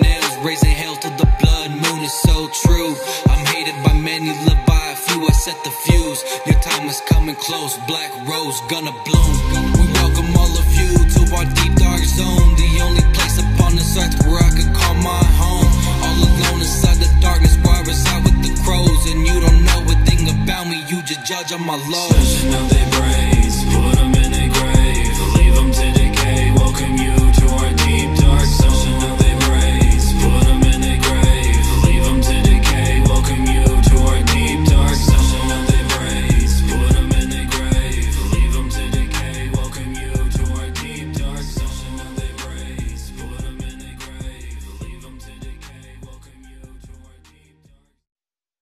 nails, raising hell to the blood moon is so true. I'm hated by many, loved by a few. I set the fuse. Your time is coming close. Black rose gonna bloom. We welcome all of you to our deep dark zone, the only place upon this earth where I could call my home. All alone inside the darkness, where I reside with the crows, and you don't know a thing about me. You just judge on my lows. Searching out they brave.